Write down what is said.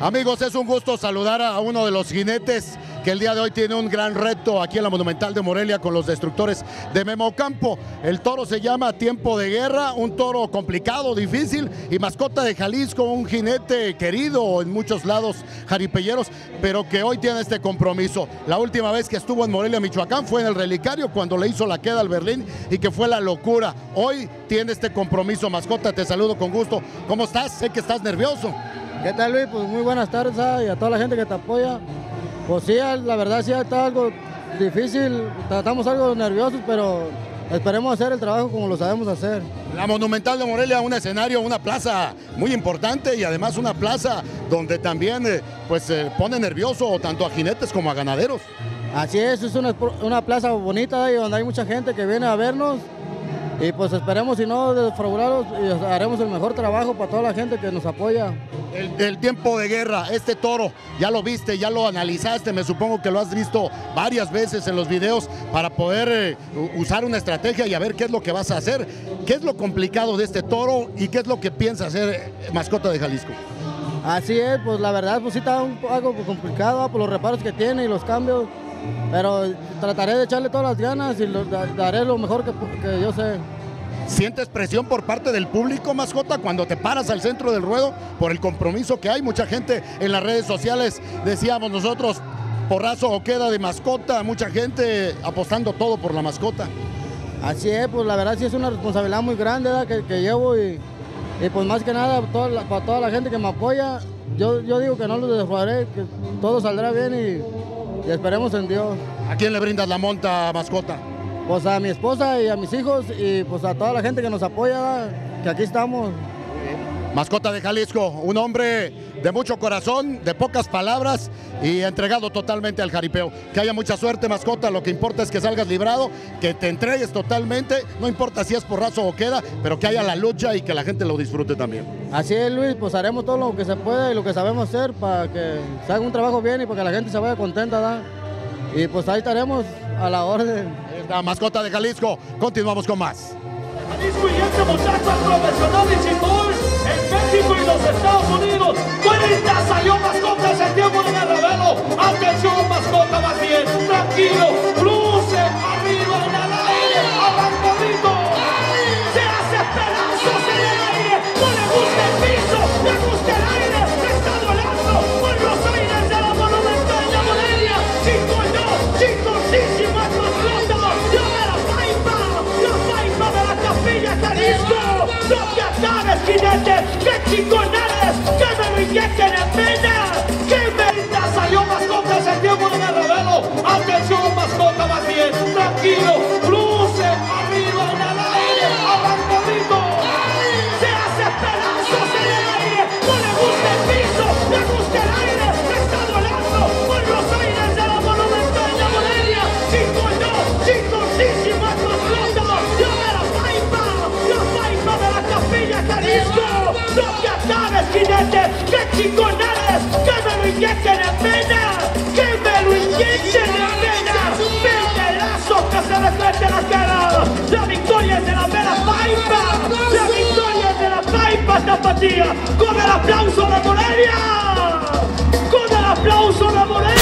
Amigos, es un gusto saludar a uno de los jinetes que el día de hoy tiene un gran reto aquí en la Monumental de Morelia con los destructores de Memocampo. El toro se llama Tiempo de Guerra, un toro complicado, difícil y mascota de Jalisco, un jinete querido en muchos lados jaripelleros, pero que hoy tiene este compromiso. La última vez que estuvo en Morelia, Michoacán, fue en el relicario cuando le hizo la queda al Berlín y que fue la locura. Hoy tiene este compromiso, mascota, te saludo con gusto. ¿Cómo estás? Sé que estás nervioso. ¿Qué tal Luis? Pues muy buenas tardes ah, y a toda la gente que te apoya. Pues sí, la verdad sí está algo difícil, estamos algo nerviosos, pero esperemos hacer el trabajo como lo sabemos hacer. La Monumental de Morelia, un escenario, una plaza muy importante y además una plaza donde también eh, pues se pone nervioso tanto a jinetes como a ganaderos. Así es, es una, una plaza bonita y donde hay mucha gente que viene a vernos y pues esperemos, si no, defraudarlos y haremos el mejor trabajo para toda la gente que nos apoya. El, tiempo de guerra, este toro, ya lo viste, ya lo analizaste, me supongo que lo has visto varias veces en los videos para poder eh, usar una estrategia y a ver qué es lo que vas a hacer. ¿Qué es lo complicado de este toro y qué es lo que piensa hacer eh, mascota de Jalisco? Así es, pues la verdad, pues sí está un, algo complicado por los reparos que tiene y los cambios. Pero trataré de echarle todas las ganas y daré lo mejor que, yo sé. ¿Sientes presión por parte del público, mascota, cuando te paras al centro del ruedo por el compromiso que hay? Mucha gente en las redes sociales, decíamos nosotros, porrazo o queda de mascota, mucha gente apostando todo por la mascota. Así es, pues la verdad sí es una responsabilidad muy grande que, llevo y, pues más que nada para toda la gente que me apoya, yo, yo digo que no lo desjugaré, que todo saldrá bien y y esperemos en Dios. ¿A quién le brindas la monta, mascota? Pues a mi esposa y a mis hijos y pues a toda la gente que nos apoya, que aquí estamos. Mascota de Jalisco, un hombre de mucho corazón, de pocas palabras y entregado totalmente al jaripeo. Que haya mucha suerte, mascota, lo que importa es que salgas librado, que te entregues totalmente, no importa si es por raso o queda, pero que haya la lucha y que la gente lo disfrute también. Así es, Luis, pues haremos todo lo que se puede y lo que sabemos hacer para que se haga un trabajo bien y para que la gente se vaya contenta, ¿da? Y pues ahí estaremos a la orden. La mascota de Jalisco, continuamos con más. Jalisco y este muchacho profesional y en México y los Estados Unidos. 40 salió mascota ese tiempo acabes, jinete. ¡Qué chingonadas! ¡Que me lo inyecten en chingonales, que me lo inyecten en vena, que me lo inyecten en vena, pedazos que se reflejen la cara, la victoria es de la mera paipa, la victoria es de la paipa tapatía, con el aplauso de Morelia, con el aplauso de Morelia.